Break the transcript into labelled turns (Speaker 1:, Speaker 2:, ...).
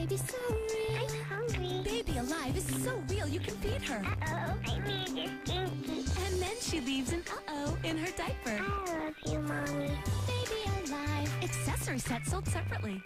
Speaker 1: baby so real.
Speaker 2: I'm hungry.
Speaker 1: Baby alive is so real you can feed her.
Speaker 2: Uh-oh, I need is stinky.
Speaker 1: And then she leaves an uh-oh in her diaper.
Speaker 2: I love you, Mommy.
Speaker 1: Baby alive. Accessory set sold separately.